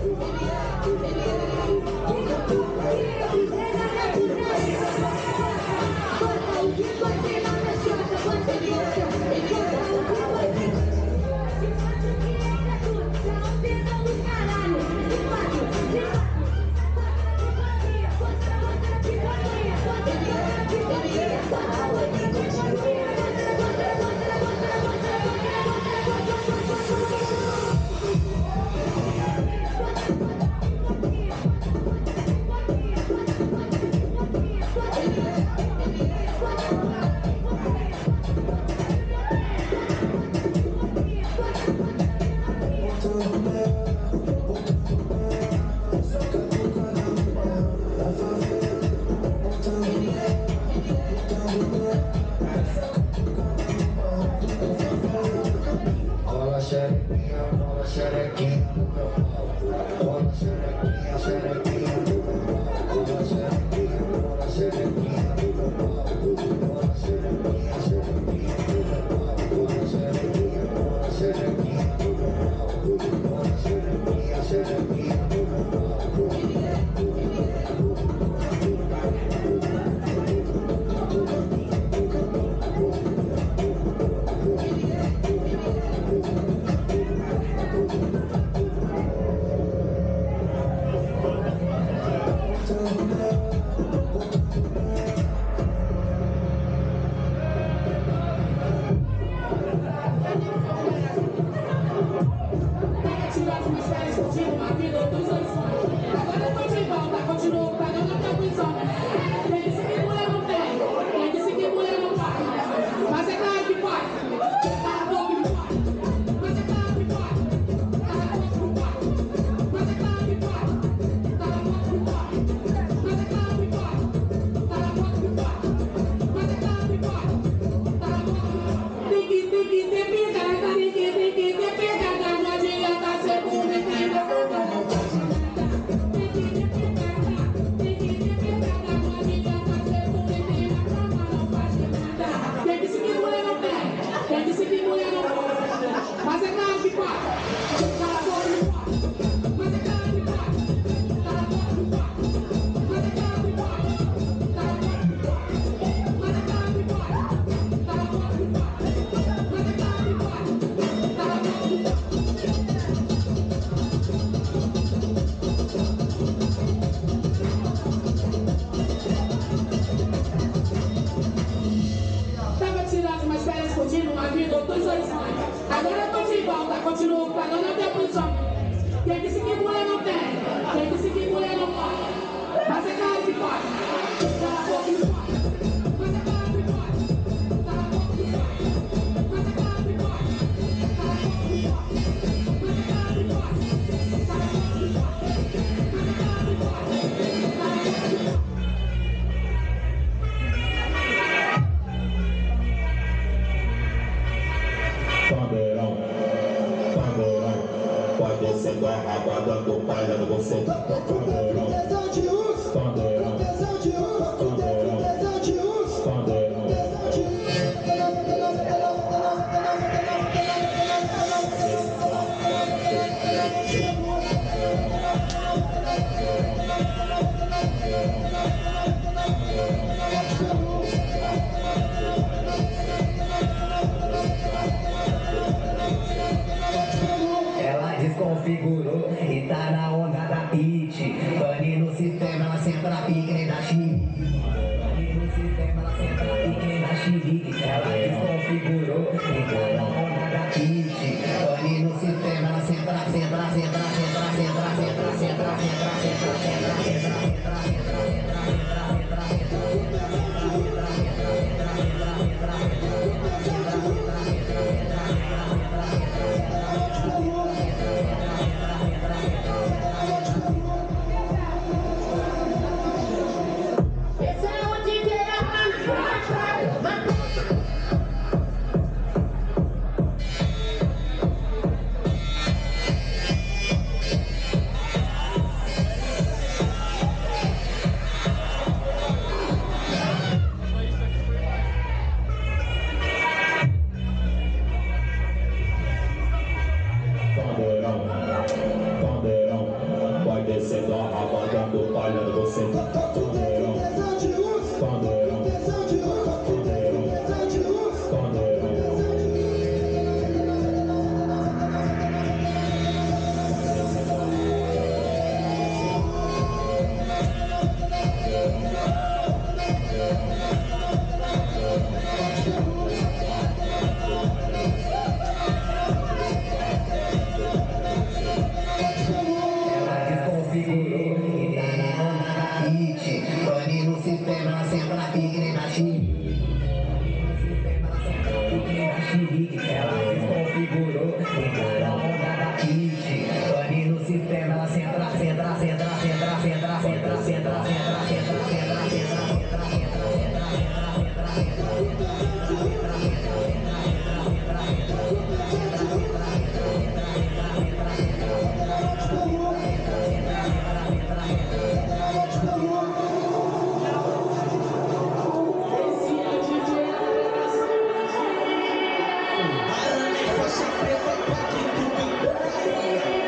Thank you. Hallelujah.